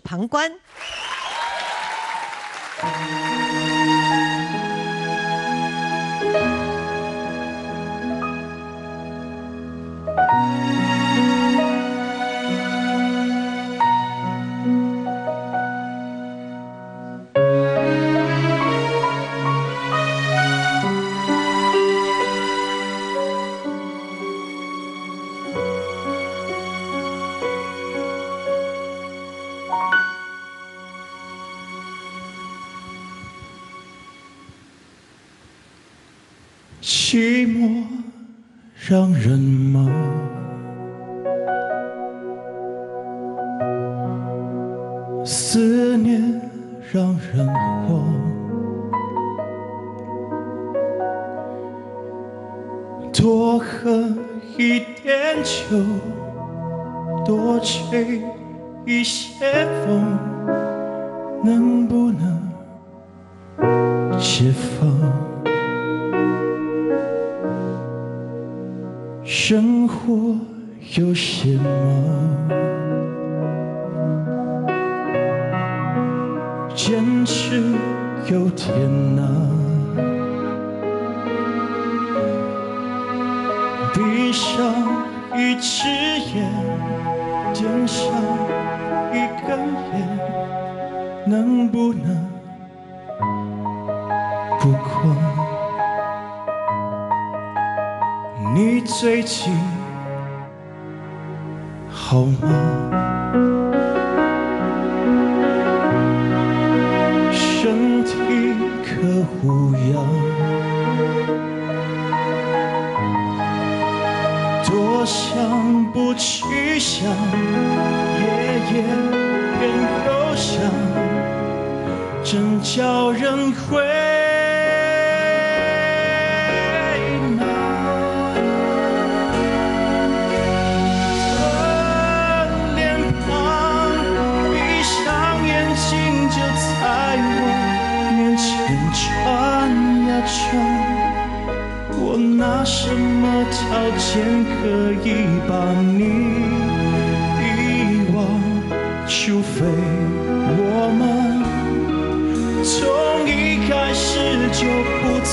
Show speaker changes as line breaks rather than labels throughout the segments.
旁观。
寂寞让人忙，思念让人慌。多喝一点酒，多吹一些风，生活有些忙，坚持有点难。闭上一只眼，点上一根烟，能不能你最近好吗？身体可无恙？多想不去想，夜夜偏又想，真叫人就在我面前转呀转。我拿什么条件可以把你遗忘？除非我们从一开始就不曾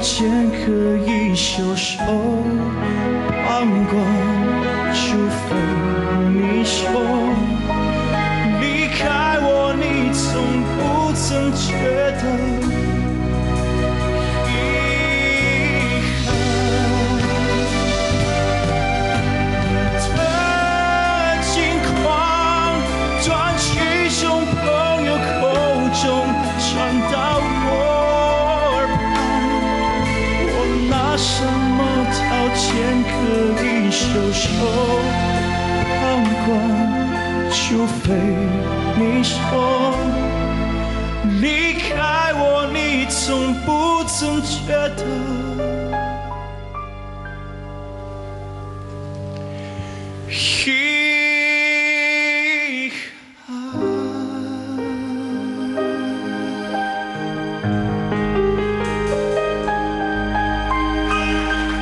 剑可以袖手旁观？除非你说离开我，你从不曾觉得手旁观？除非你说离开我，你从不曾觉得。遗憾。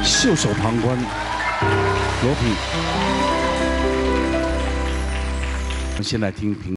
袖手旁观，罗品。我们先来听评。